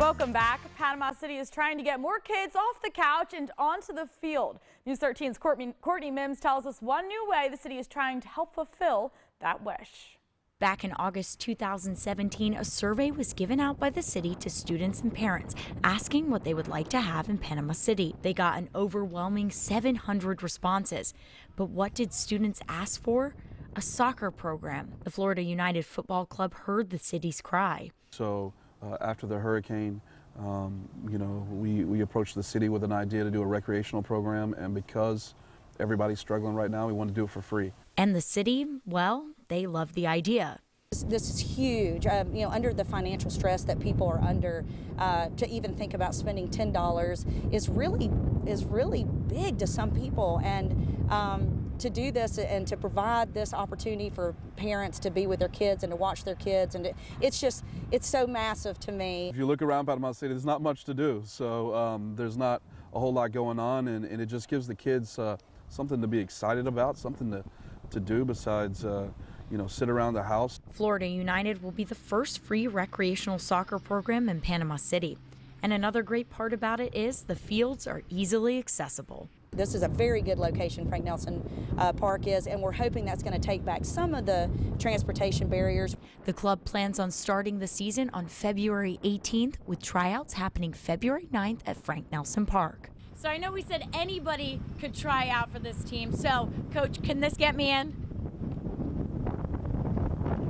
Welcome back. Panama City is trying to get more kids off the couch and onto the field. News 13's Courtney, Courtney Mims tells us one new way the city is trying to help fulfill that wish. Back in August 2017, a survey was given out by the city to students and parents asking what they would like to have in Panama City. They got an overwhelming 700 responses. But what did students ask for? A soccer program. The Florida United Football Club heard the city's cry. So uh, after the hurricane, um, you know, we, we approached the city with an idea to do a recreational program, and because everybody's struggling right now, we want to do it for free. And the city, well, they love the idea. This is huge. Um, you know, under the financial stress that people are under, uh, to even think about spending ten dollars is really is really big to some people, and um, to do this and to provide this opportunity for parents to be with their kids and to watch their kids, and it's just it's so massive to me. If you look around Panama City, there's not much to do, so um, there's not a whole lot going on, and, and it just gives the kids uh, something to be excited about, something to to do besides. Uh, you know, sit around the house. Florida United will be the first free recreational soccer program in Panama City. And another great part about it is the fields are easily accessible. This is a very good location, Frank Nelson uh, Park is, and we're hoping that's going to take back some of the transportation barriers. The club plans on starting the season on February 18th with tryouts happening February 9th at Frank Nelson Park. So I know we said anybody could try out for this team. So, coach, can this get me in?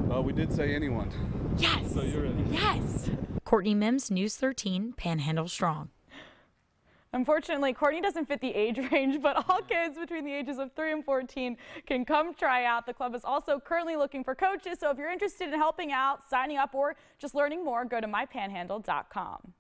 Well, we did say anyone. Yes. So you're in. Yes. Courtney Mims, News 13, Panhandle Strong. Unfortunately, Courtney doesn't fit the age range, but all kids between the ages of 3 and 14 can come try out. The club is also currently looking for coaches, so if you're interested in helping out, signing up, or just learning more, go to mypanhandle.com.